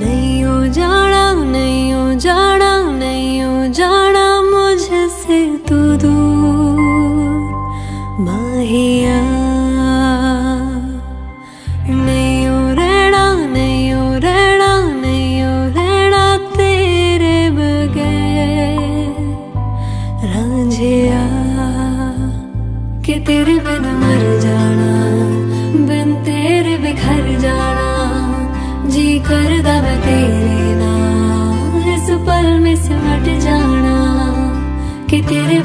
नहीं हो जाना, नहीं हो मुझसे तू दूर, माहिया। नहीं हो रहना, नहीं हो रहना, नहीं हो कि तेरे बिन जी करदा मैं तेरे नाल इस पल में सिमट जाना कि तेरे